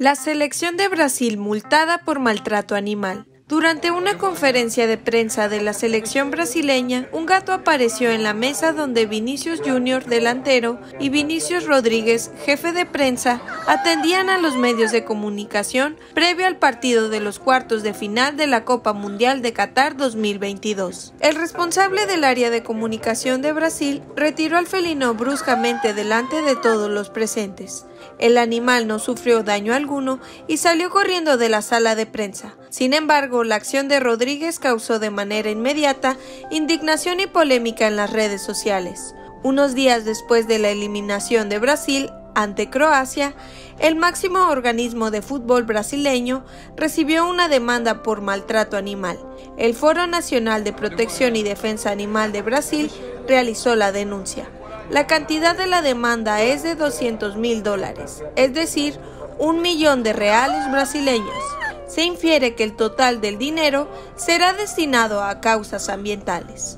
La selección de Brasil multada por maltrato animal. Durante una conferencia de prensa de la selección brasileña, un gato apareció en la mesa donde Vinicius Jr., delantero, y Vinicius Rodríguez, jefe de prensa, atendían a los medios de comunicación previo al partido de los cuartos de final de la Copa Mundial de Qatar 2022. El responsable del área de comunicación de Brasil retiró al felino bruscamente delante de todos los presentes. El animal no sufrió daño alguno y salió corriendo de la sala de prensa. Sin embargo, la acción de Rodríguez causó de manera inmediata indignación y polémica en las redes sociales. Unos días después de la eliminación de Brasil ante Croacia, el máximo organismo de fútbol brasileño recibió una demanda por maltrato animal. El Foro Nacional de Protección y Defensa Animal de Brasil realizó la denuncia. La cantidad de la demanda es de 200 mil dólares, es decir, un millón de reales brasileños se infiere que el total del dinero será destinado a causas ambientales.